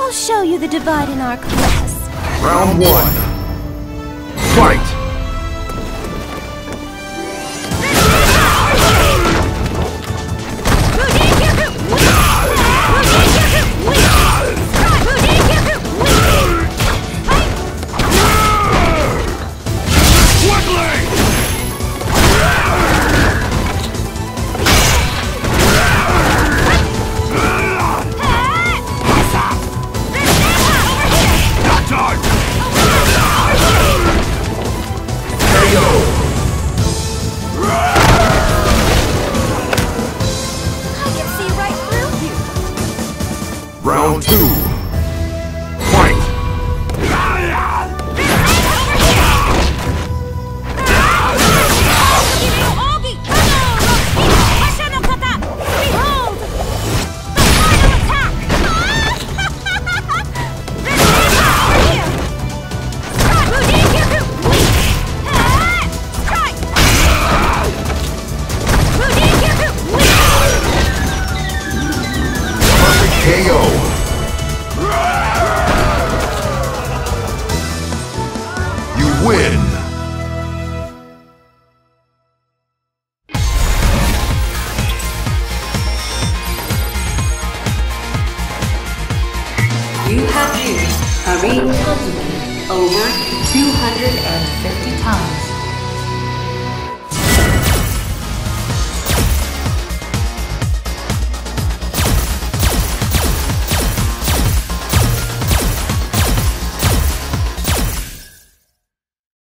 I'll show you the divide in our class. Round one. Fight! Round two. Win. You have used Arena Ultimate over 250 times.